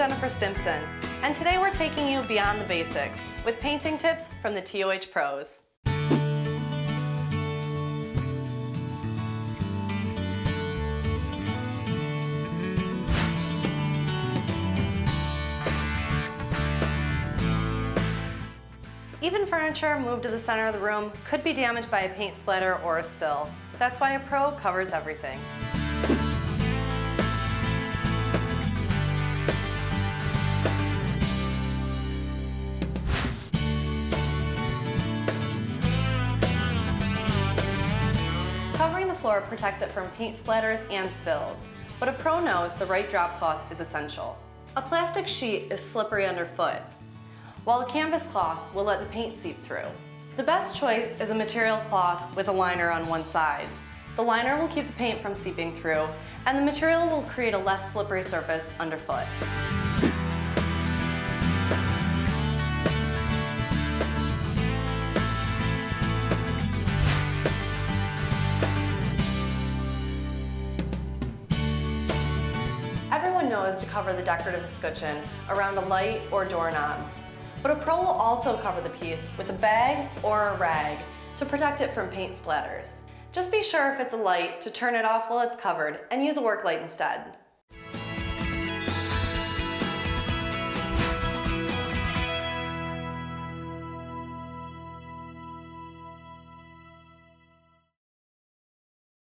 Jennifer Stimson, and today we're taking you beyond the basics with painting tips from the TOH pros. Even furniture moved to the center of the room could be damaged by a paint splatter or a spill. That's why a pro covers everything. Covering the floor protects it from paint splatters and spills, but a pro knows the right drop cloth is essential. A plastic sheet is slippery underfoot, while a canvas cloth will let the paint seep through. The best choice is a material cloth with a liner on one side. The liner will keep the paint from seeping through, and the material will create a less slippery surface underfoot. Everyone knows to cover the decorative escutcheon around a light or doorknobs, but a pro will also cover the piece with a bag or a rag to protect it from paint splatters. Just be sure if it's a light to turn it off while it's covered and use a work light instead.